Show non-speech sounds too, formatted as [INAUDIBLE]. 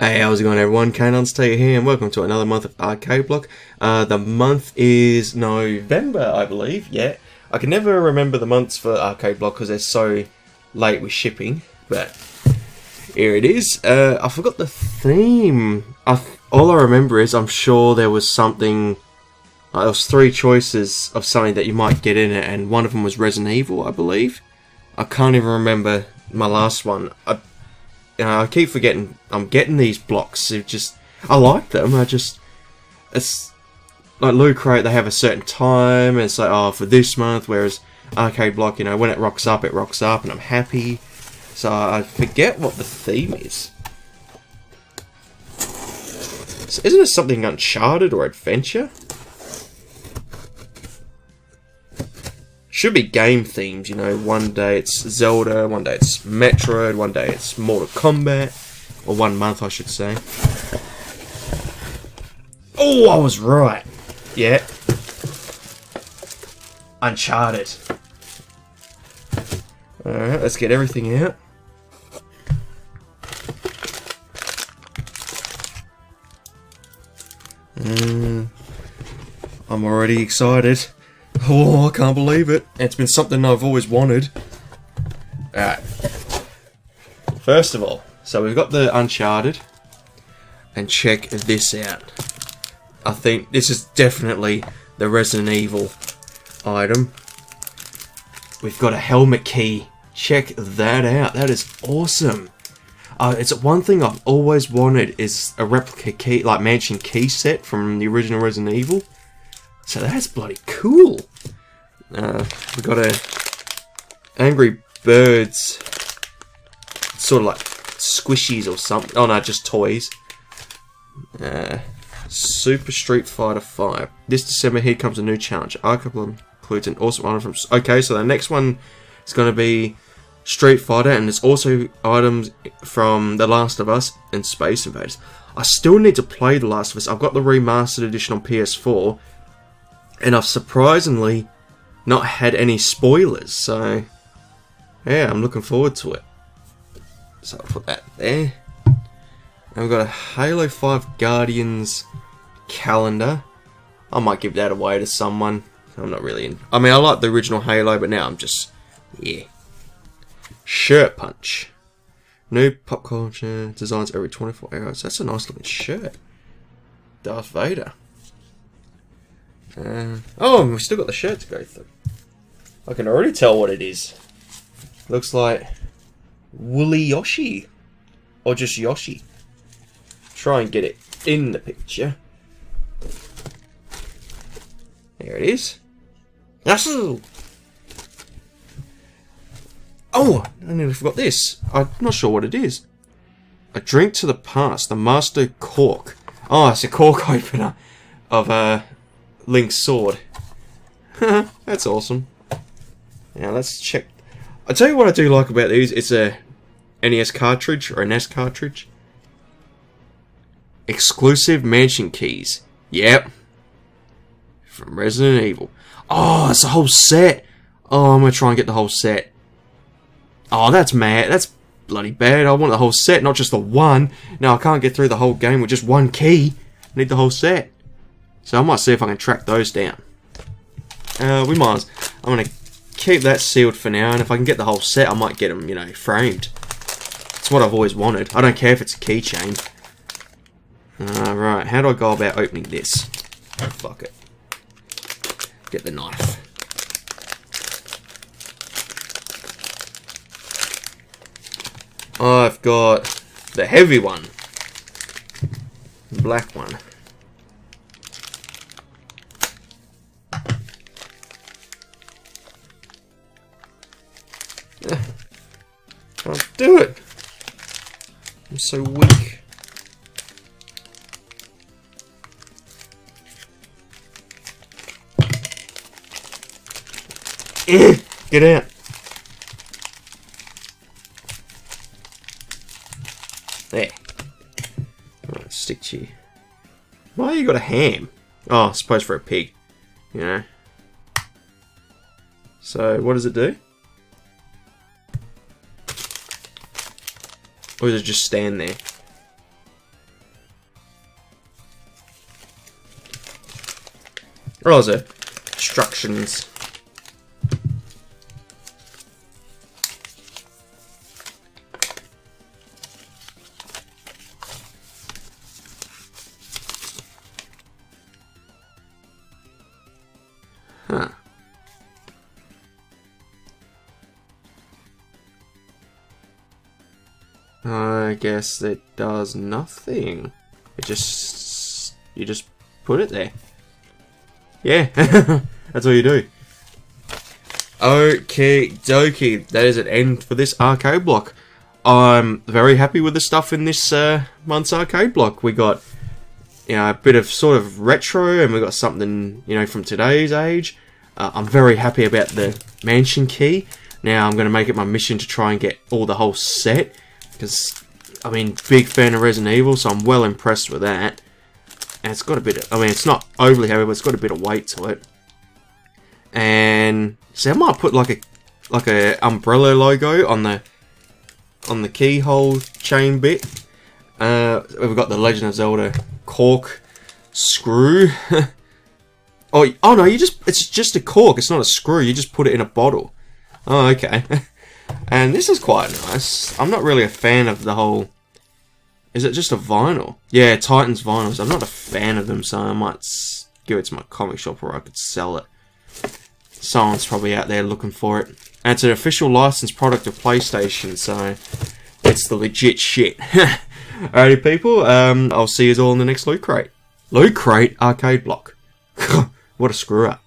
Hey, how's it going everyone? Kayne Stay here and welcome to another month of Arcade Block. Uh, the month is November, I believe, yeah. I can never remember the months for Arcade Block because they're so late with shipping, but here it is. Uh, I forgot the theme. I all I remember is I'm sure there was something, uh, there was three choices of something that you might get in it and one of them was Resident Evil, I believe. I can't even remember my last one. I you I keep forgetting I'm getting these blocks. It just I like them. I just it's like Loot Crate. They have a certain time. And it's like oh for this month. Whereas Arcade Block, you know, when it rocks up, it rocks up, and I'm happy. So I forget what the theme is. So isn't it something Uncharted or Adventure? Should be game themes, you know. One day it's Zelda, one day it's Metroid, one day it's Mortal Kombat, or one month, I should say. Oh, I was right. Yeah. Uncharted. Alright, let's get everything out. Mm, I'm already excited. Oh, I can't believe it. It's been something I've always wanted. Alright. First of all, so we've got the Uncharted. And check this out. I think this is definitely the Resident Evil item. We've got a helmet key. Check that out. That is awesome. Uh, it's one thing I've always wanted is a replica key, like mansion key set from the original Resident Evil. So that's bloody cool. Uh, we got a Angry Birds, sort of like squishies or something. Oh no, just toys. Uh, Super Street Fighter 5. This December here comes a new challenge. Arcade Block includes an awesome item from... Okay, so the next one is going to be Street Fighter, and there's also items from The Last of Us and Space Invaders. I still need to play The Last of Us. I've got the remastered edition on PS4, and I've surprisingly not had any spoilers, so yeah, I'm looking forward to it. So I'll put that there. And we've got a Halo 5 Guardians calendar. I might give that away to someone. I'm not really in. I mean, I like the original Halo, but now I'm just, yeah. Shirt punch. New pop culture designs every 24 hours. That's a nice looking shirt. Darth Vader. Uh, oh, we still got the shirt to go through. I can already tell what it is. Looks like Woolly Yoshi. Or just Yoshi. Try and get it in the picture. There it is. Yes. Oh, I nearly forgot this. I'm not sure what it is. A drink to the past. The master cork. Oh, it's a cork [LAUGHS] opener of uh, Link's sword. [LAUGHS] That's awesome. Now let's check. I'll tell you what I do like about these. It's a NES cartridge or a NES cartridge. Exclusive mansion keys. Yep. From Resident Evil. Oh, it's a whole set. Oh, I'm gonna try and get the whole set. Oh, that's mad. That's bloody bad. I want the whole set, not just the one. Now I can't get through the whole game with just one key. I need the whole set. So I might see if I can track those down. Uh, we might. I'm going to keep that sealed for now, and if I can get the whole set, I might get them, you know, framed. It's what I've always wanted. I don't care if it's a keychain. Alright, how do I go about opening this? Fuck it. Get the knife. I've got the heavy one. The black one. So weak. [CLEARS THROAT] Get out. There. Alright, stick to you. Why you got a ham? Oh, I suppose for a pig. You know. So, what does it do? Or does it just stand there? Or is it instructions? I guess it does nothing. It just... you just put it there. Yeah, [LAUGHS] that's all you do. Okay, dokie, that is an end for this arcade block. I'm very happy with the stuff in this uh, month's arcade block. We got you know, a bit of sort of retro, and we got something, you know, from today's age. Uh, I'm very happy about the mansion key. Now I'm going to make it my mission to try and get all the whole set, because, I mean, big fan of Resident Evil, so I'm well impressed with that. And it's got a bit of, I mean, it's not overly heavy, but it's got a bit of weight to it. And, so I might put like a, like a umbrella logo on the, on the keyhole chain bit. Uh, we've got the Legend of Zelda cork screw. [LAUGHS] oh, oh no, you just, it's just a cork, it's not a screw, you just put it in a bottle. Oh, okay. [LAUGHS] and this is quite nice. I'm not really a fan of the whole is it just a vinyl? Yeah, Titans vinyls. I'm not a fan of them, so I might give it to my comic shop or I could sell it. Someone's probably out there looking for it. And it's an official licensed product of PlayStation, so it's the legit shit. [LAUGHS] Alrighty, people. Um, I'll see you all in the next Loot Crate. Loot Crate Arcade Block. [LAUGHS] what a screw up.